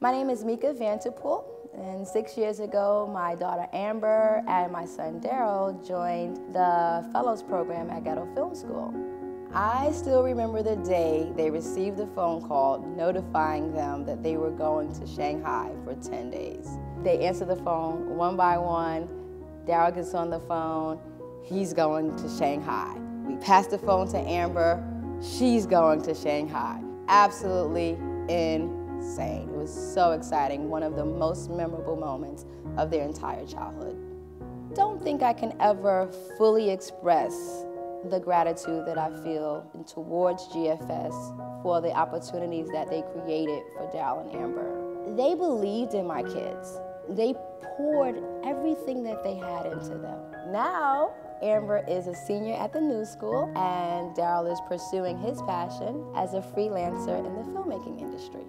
My name is Mica Vanterpool, and six years ago, my daughter Amber and my son Darrell joined the Fellows Program at Ghetto Film School. I still remember the day they received the phone call notifying them that they were going to Shanghai for 10 days. They answer the phone one by one. Darrell gets on the phone. He's going to Shanghai. We pass the phone to Amber. She's going to Shanghai. Absolutely insane. It was so exciting. One of the most memorable moments of their entire childhood. Don't think I can ever fully express the gratitude that I feel towards GFS for the opportunities that they created for Darrell and Amber. They believed in my kids. They poured everything that they had into them. Now, Amber is a senior at the New School, and Darrell is pursuing his passion as a freelancer in the filmmaking industry.